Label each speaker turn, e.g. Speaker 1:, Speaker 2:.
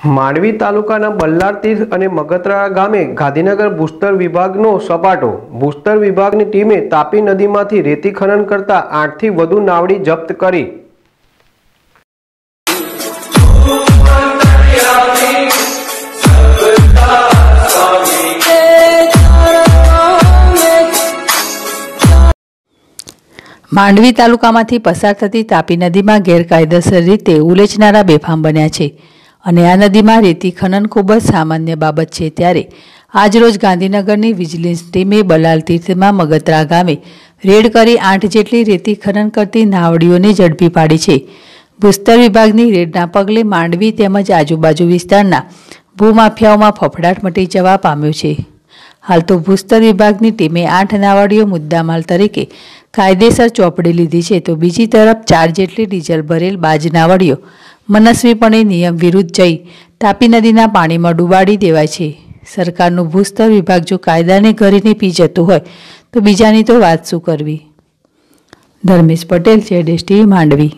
Speaker 1: માંડવી તાલુકાના બલ્લાર તીર્થ અને મગતરા ગામે ગાંધીનગર ભૂસ્તર વિભાગનો સપાટો. ભૂસ્તર વિભાગની ટીમે તાપી નદીમાંથી રેતી ખનન કરતા આઠથી વધુ નાવડી જપ્ત કરી.
Speaker 2: માંડવી તાલુકામાંથી પસાર થતી તાપી નદીમાં ગેરકાયદેસર રીતે ઉલેચનારા બેફામ બન્યા છે. અને આ નદીમાં રેતી ખનન ખૂબ જ સામાન્ય બાબત છે ત્યારે આજરોજ ગાંધીનગરની વિજિલન્સ ટીમે બલાલ તીર્થમાં મગતરા ગામે રેડ કરી આઠ જેટલી રેતી ખનન કરતી નાવડીઓને ઝડપી પાડી છે. ભૂસ્તર વિભાગની રેડના પગલે માંડવી તેમજ આજુબાજુ વિસ્તારના ભૂમાફિયાઓમાં ફફડાટ મટી જવા પામ્યો છે. હાલ તો ભૂસ્તર વિભાગની ટીમે આઠ નાવડીઓ મુદ્દામાલ તરીકે કાયદેસર ચોપડી લીધી છે તો બીજી તરફ ચાર જેટલી ડીઝલ ભરેલ બાજ નાવડીઓ મનસ્વીપણે નિયમ વિરુદ્ધ જઈ તાપી નદીના પાણીમાં ડૂબાડી દેવાય છે. સરકારનું ભૂસ્તર વિભાગ જો કાયદાને ઘરીને પી જતું હોય, તો બીજાની તો વાત શું કરવી? ધર્મેશ પટેલ છે ટીવી, માંડવી.